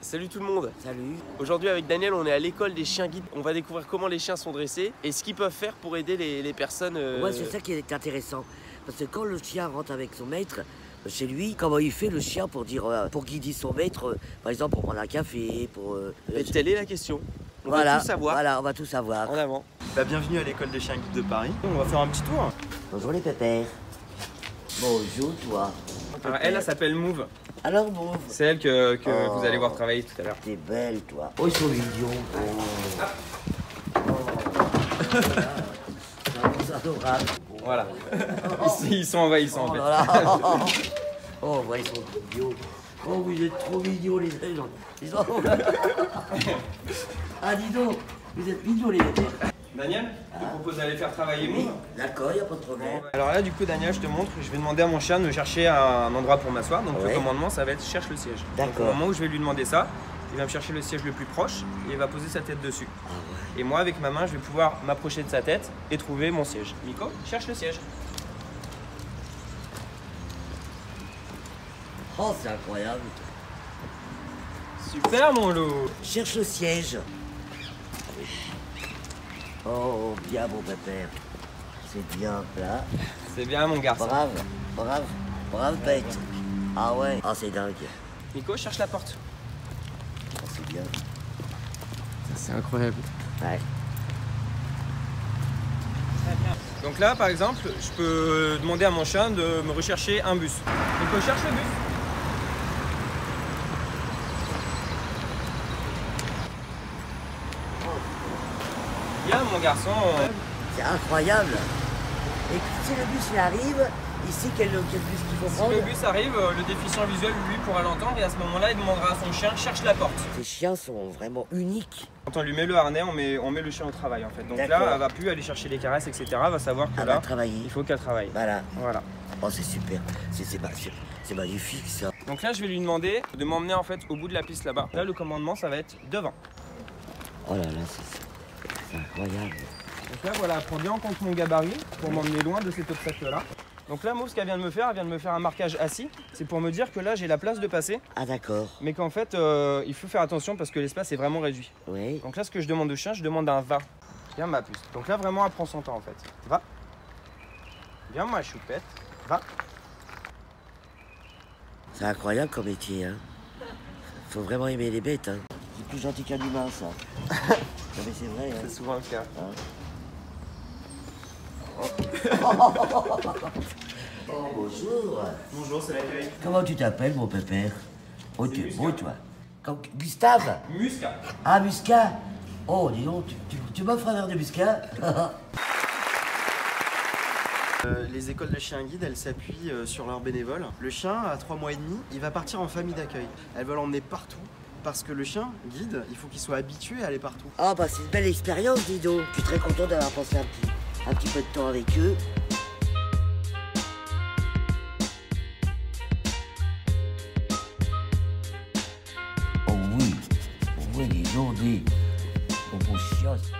Salut tout le monde Salut. Aujourd'hui avec Daniel on est à l'école des chiens guides. On va découvrir comment les chiens sont dressés et ce qu'ils peuvent faire pour aider les, les personnes. euh, Ouais, c'est ça qui est intéressant. Parce que quand le chien rentre avec son maître, chez lui, comment il fait le chien pour dire, euh, pour guider son maître, euh, par exemple pour prendre un café, pour. euh, Et telle est la question. On voilà, va tout savoir Voilà, on va tout savoir. en avant. Bah, bienvenue à l'école des chiens guides de Paris. On va faire un petit tour. Bonjour les pépères. Bonjour toi. Alors, elle, elle s'appelle Move. Alors bon, C'est elle que, que Oh. vous allez voir travailler tout à l'heure. t'es belle toi. Oh, ils sont mignons. Oh. Oh. Adorable. Voilà. Ils, ils sont envahissants en Oh fait. là là. Oh, ouais, ils sont mignons. Oh, vous êtes trop mignons, les gens. Ils sont... ah, dis donc, vous êtes mignons, les pépères. Daniel, je te propose d'aller faire travailler Move. D'accord, y a pas de problème. Alors là, du coup, Daniel, je te montre. Je vais demander à mon chien de me chercher un endroit pour m'asseoir. Donc Ouais. le commandement, ça va être cherche le siège. D'accord. au moment où je vais lui demander ça, il va me chercher le siège le plus proche et il va poser sa tête dessus. Ah ouais. Et moi, avec ma main, je vais pouvoir m'approcher de sa tête et trouver mon siège. Nico, cherche le siège. Oh, c'est incroyable. Super, mon loup. Cherche le siège. Oh, bien, mon pépère. C'est bien là. C'est bien, mon garçon. Brave, brave, brave bête. Ah ouais. Ah, c'est dingue. Nico, cherche la porte. Ah, c'est bien. C'est incroyable. Ouais. Donc là, par exemple, je peux demander à mon chien de me rechercher un bus. Nico, cherche le bus. Bien, mon garçon. C'est incroyable. Et si le bus il arrive, il sait quel, quel bus qu'il faut Si prendre. le bus arrive, euh, le déficient visuel, lui, pourra l'entendre et à ce moment-là, il demandera à son chien cherche la porte. Ces chiens sont vraiment uniques. Quand on lui met le harnais, on met, on met le chien au travail en fait. Donc là, elle va plus aller chercher les caresses, etc. Elle va savoir que Elle va là, travailler. il faut qu'elle travaille. Voilà. Voilà. Oh, c'est super. C'est c'est ma- c'est- magnifique ça. Donc là, je vais lui demander de m'emmener en fait au bout de la piste là-bas. Là, le commandement, ça va être devant. Oh là là, c'est c'est incroyable. Donc là, voilà, prends bien en compte mon gabarit pour m'emmener loin de cet obstacle-là. Donc là, Mouv, ce qu'elle vient de me faire, elle vient de me faire un marquage assis. C'est pour me dire que là, j'ai la place de passer, Ah d'accord. mais qu'en fait, euh, il faut faire attention parce que l'espace est vraiment réduit. Oui. Donc là, ce que je demande au chien, je demande un va. Viens, ma puce. Donc là, vraiment, elle prend son temps en fait. Va. Viens, ma choupette. Va. C'est incroyable comme métier. Hein. Faut vraiment aimer les bêtes. Hein. C'est plus gentil qu'un humain ça. non mais c'est vrai. Hein. C'est souvent le cas. Oh bonjour. Bonjour, c'est l'accueil. Comment tu t'appelles mon pépère? Oh tu es beau toi. Comme- Gustave? Muscat. Ah Muscat Oh dis donc, tu, tu, tu m'offres un verre de Muscat? Euh, les écoles de chiens guides, elles s'appuient euh, sur leurs bénévoles. Le chien, à 3 mois et demi, il va partir en famille d'accueil. Elles veulent l'emmener partout parce que le chien, guide, il faut qu'il soit habitué à aller partout. Ah bah c'est une belle expérience, dis. Je suis très content d'avoir passé un petit, un petit peu de temps avec eux. Oh oui, oui, les gens, des... Oh.